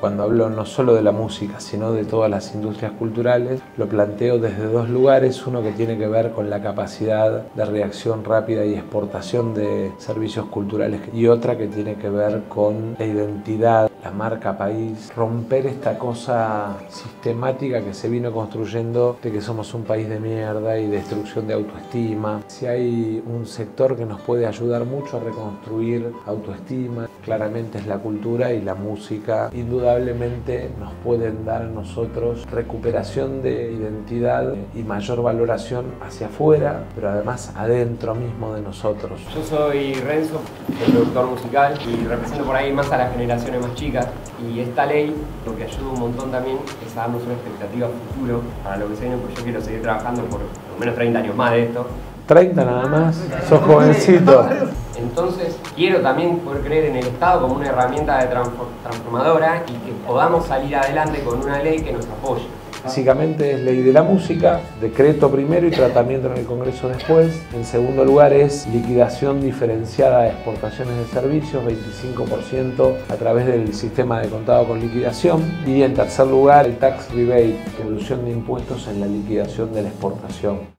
Cuando hablo no solo de la música, sino de todas las industrias culturales, lo planteo desde dos lugares. Uno que tiene que ver con la capacidad de reacción rápida y exportación de servicios culturales y otra que tiene que ver con la identidad, la marca país, romper esta cosa sistemática que se vino construyendo de que somos un país de mierda y destrucción de autoestima. Si hay un sector que nos puede ayudar mucho a reconstruir autoestima, claramente es la cultura y la música. Indudablemente nos pueden dar a nosotros recuperación de identidad y mayor valoración hacia afuera, pero además adentro mismo de nosotros. Yo soy Renzo, soy productor musical y represento por ahí más a las generaciones más chicas y esta ley lo que ayuda un montón también es a darnos una expectativa futuro para lo que se viene, porque yo quiero seguir trabajando por lo menos 30 años más de esto. 30 nada más, sos jovencito. Entonces, quiero también poder creer en el Estado como una herramienta de transformadora y que podamos salir adelante con una ley que nos apoye. Básicamente es ley de la música, decreto primero y tratamiento en el Congreso después. En segundo lugar es liquidación diferenciada de exportaciones de servicios, 25% a través del sistema de contado con liquidación. Y en tercer lugar el tax rebate, evolución de impuestos en la liquidación de la exportación.